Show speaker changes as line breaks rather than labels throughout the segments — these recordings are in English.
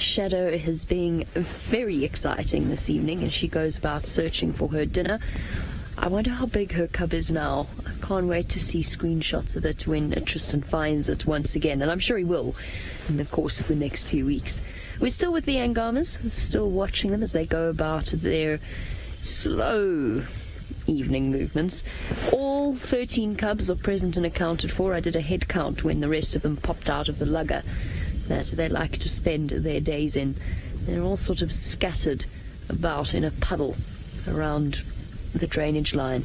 Shadow has been very exciting this evening as she goes about searching for her dinner. I wonder how big her cub is now. I can't wait to see screenshots of it when Tristan finds it once again, and I'm sure he will in the course of the next few weeks. We're still with the Angamas, still watching them as they go about their slow evening movements. All 13 cubs are present and accounted for. I did a head count when the rest of them popped out of the lugga that they like to spend their days in. They're all sort of scattered about in a puddle around the drainage line.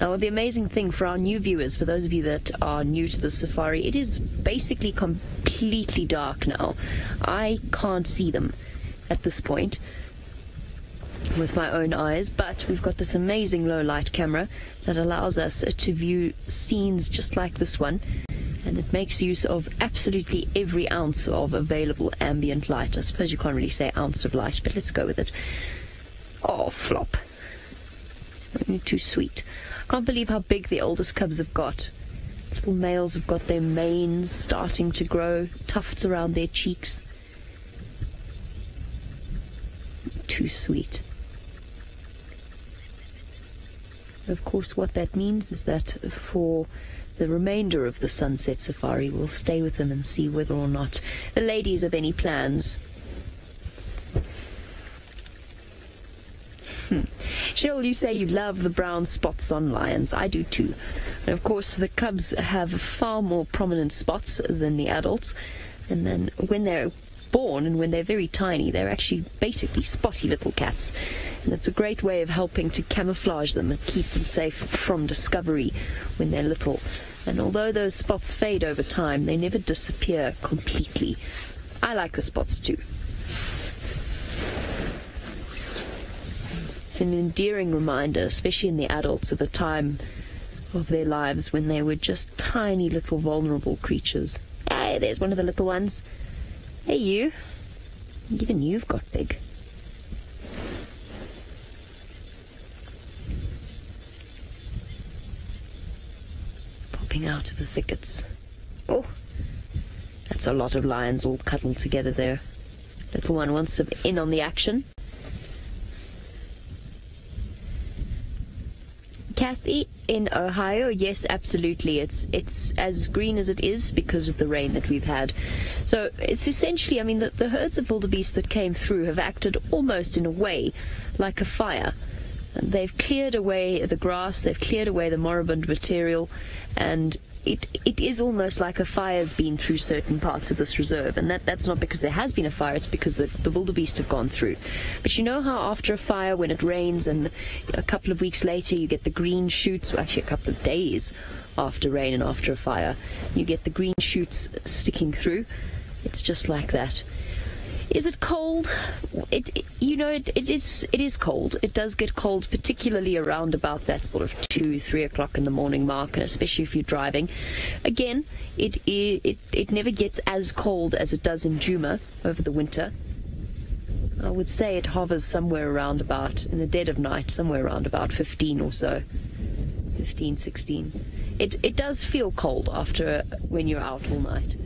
Now, the amazing thing for our new viewers, for those of you that are new to the safari, it is basically completely dark now. I can't see them at this point with my own eyes, but we've got this amazing low light camera that allows us to view scenes just like this one, it makes use of absolutely every ounce of available ambient light. I suppose you can't really say ounce of light, but let's go with it. Oh, flop. Too sweet. Can't believe how big the oldest cubs have got. Little males have got their manes starting to grow, tufts around their cheeks. Too sweet. Of course, what that means is that for the remainder of the sunset safari, we'll stay with them and see whether or not the ladies have any plans. Hmm. Cheryl, you say you love the brown spots on lions. I do too. And of course, the cubs have far more prominent spots than the adults. And then when they're born and when they're very tiny, they're actually basically spotty little cats. And it's a great way of helping to camouflage them and keep them safe from discovery when they're little. And although those spots fade over time, they never disappear completely. I like the spots too. It's an endearing reminder, especially in the adults, of a time of their lives when they were just tiny little vulnerable creatures. Hey, there's one of the little ones. Hey, you. Even you've got big. Popping out of the thickets. Oh, that's a lot of lions all cuddled together there. Little one wants to in on the action. Kathy in Ohio, yes, absolutely. It's it's as green as it is because of the rain that we've had. So it's essentially, I mean, the, the herds of wildebeest that came through have acted almost in a way like a fire. They've cleared away the grass, they've cleared away the moribund material, and it it is almost like a fire's been through certain parts of this reserve, and that, that's not because there has been a fire; it's because the, the wildebeest have gone through. But you know how after a fire, when it rains, and a couple of weeks later you get the green shoots, well, actually a couple of days after rain and after a fire, you get the green shoots sticking through. It's just like that. Is it cold? It, it, you know it, it is it is cold. It does get cold, particularly around about that sort of two three o'clock in the morning mark, and especially if you're driving. Again, it it it never gets as cold as it does in Djuma over the winter. I would say it hovers somewhere around about in the dead of night, somewhere around about 15 or so, 15, 16. It it does feel cold after when you're out all night.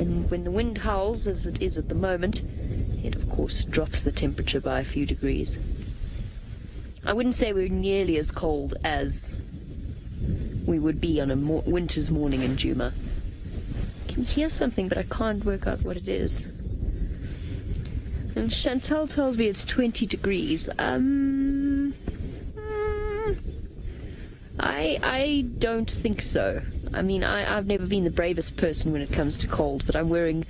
And when the wind howls, as it is at the moment, it of course drops the temperature by a few degrees. I wouldn't say we're nearly as cold as we would be on a mo- winter's morning in Djuma. I can hear something, but I can't work out what it is. And Chantal tells me it's 20 degrees. Um, I I don't think so. I mean, I, have never been the bravest person when it comes to cold, but I'm wearing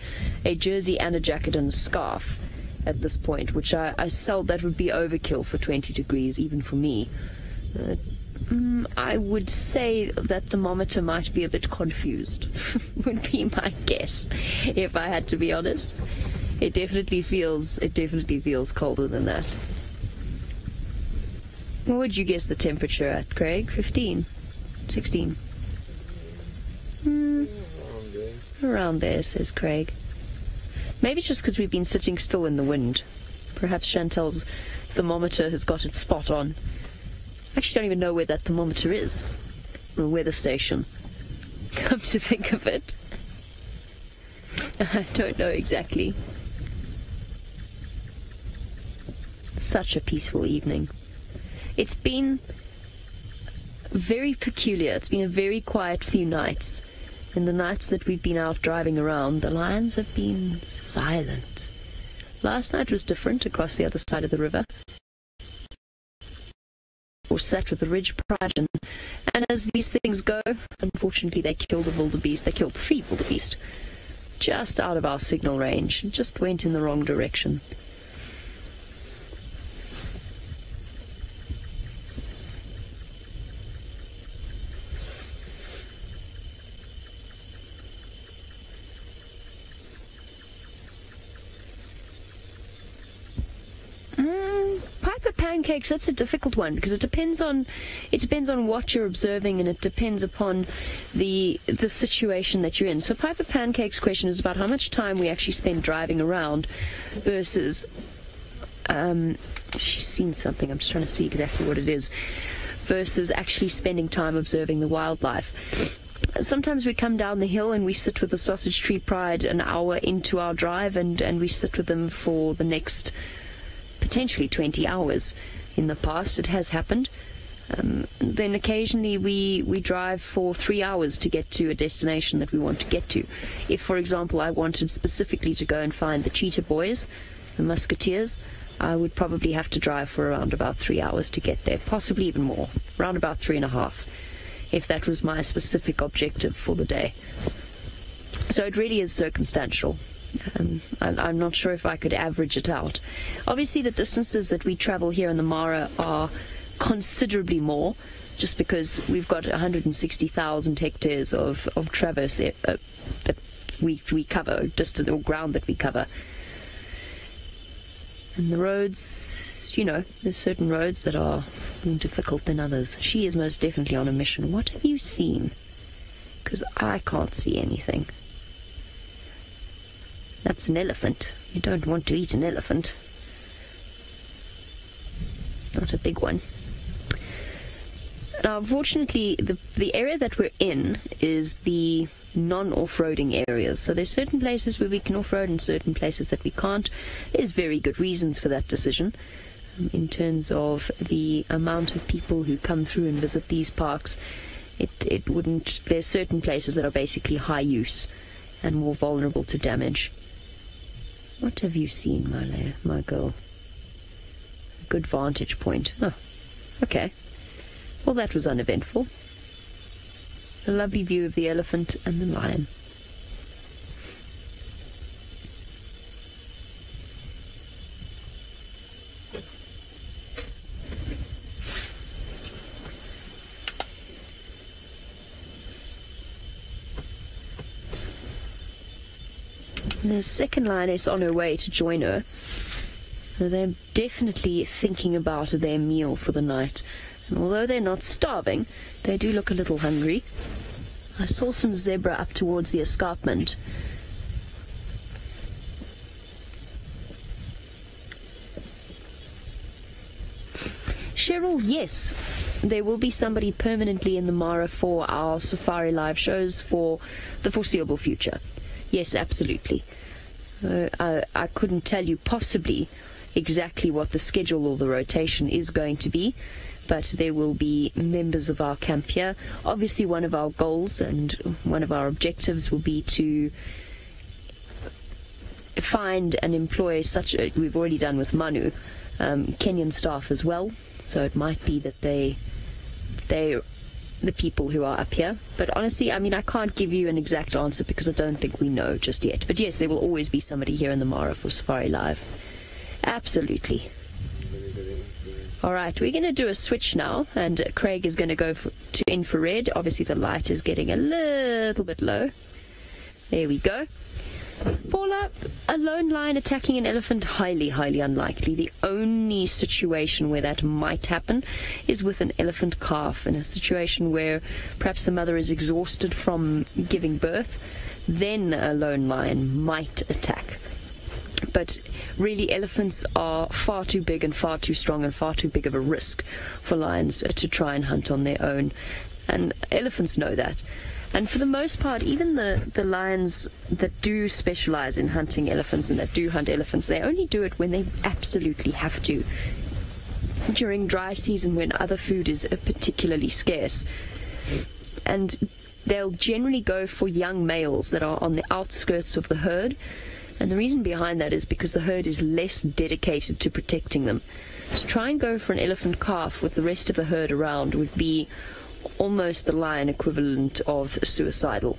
a jersey and a jacket and a scarf at this point, which I, I felt that would be overkill for 20 degrees, even for me. Uh, mm, I would say that thermometer might be a bit confused, would be my guess, if I had to be honest. It definitely feels, it definitely feels colder than that. What would you guess the temperature at, Craig? 15? 16? Hmm. Around there, says Craig. Maybe it's just because we've been sitting still in the wind. Perhaps Chantel's thermometer has got its spot on. I actually don't even know where that thermometer is. The weather station. Come to think of it. I don't know exactly. Such a peaceful evening. It's been very peculiar. It's been a very quiet few nights. In the nights that we've been out driving around, the lions have been silent. Last night was different across the other side of the river. Or sat with the ridge pride, and, and as these things go, unfortunately they killed a wildebeest. They killed three wildebeest just out of our signal range. Just went in the wrong direction. Pancakes that's a difficult one because it depends on it depends on what you're observing and it depends upon the the situation that you're in. So Piper Pancakes question is about how much time we actually spend driving around versus um, she's seen something. I'm just trying to see exactly what it is versus actually spending time observing the wildlife. Sometimes we come down the hill and we sit with the Sausage Tree Pride an hour into our drive and, and we sit with them for the next potentially 20 hours in the past. It has happened. Um, then occasionally we, we drive for three hours to get to a destination that we want to get to. If, for example, I wanted specifically to go and find the Cheetah Boys, the Musketeers, I would probably have to drive for around about three hours to get there, possibly even more, around about three and a half, if that was my specific objective for the day. So it really is circumstantial. Um, I'm not sure if I could average it out. Obviously, the distances that we travel here in the Mara are considerably more, just because we've got 160,000 hectares of, of traverse uh, that we, we cover, distance or ground that we cover. And the roads, you know, there's certain roads that are more difficult than others. She is most definitely on a mission. What have you seen? Because I can't see anything. That's an elephant. You don't want to eat an elephant. Not a big one. Now, unfortunately, the, the area that we're in is the non-off-roading areas. So there's certain places where we can off-road and certain places that we can't. There's very good reasons for that decision um, in terms of the amount of people who come through and visit these parks. It, it wouldn't, there's certain places that are basically high use and more vulnerable to damage. What have you seen, my, my girl? A good vantage point. Oh, okay. Well, that was uneventful. A lovely view of the elephant and the lion. The second lioness on her way to join her. They're definitely thinking about their meal for the night. And although they're not starving, they do look a little hungry. I saw some zebra up towards the escarpment. Cheryl, yes, there will be somebody permanently in the Mara for our Safari Live shows for the foreseeable future. Yes, absolutely. Uh, I, I couldn't tell you possibly exactly what the schedule or the rotation is going to be, but there will be members of our camp here. Obviously, one of our goals and one of our objectives will be to find and employ such a, we've already done with Manu um, Kenyan staff as well. So it might be that they they the people who are up here. But honestly, I mean, I can't give you an exact answer because I don't think we know just yet. But yes, there will always be somebody here in the Mara for Safari Live. Absolutely. All right, we're going to do a switch now, and Craig is going to go to infrared. Obviously, the light is getting a little bit low. There we go. Paula, a lone lion attacking an elephant, highly, highly unlikely. The only situation where that might happen is with an elephant calf, in a situation where perhaps the mother is exhausted from giving birth, then a lone lion might attack. But really, elephants are far too big and far too strong and far too big of a risk for lions to try and hunt on their own. And elephants know that. And for the most part, even the, the lions that do specialize in hunting elephants and that do hunt elephants, they only do it when they absolutely have to. During dry season, when other food is particularly scarce. And they'll generally go for young males that are on the outskirts of the herd. And the reason behind that is because the herd is less dedicated to protecting them. To try and go for an elephant calf with the rest of the herd around would be almost the lion equivalent of suicidal.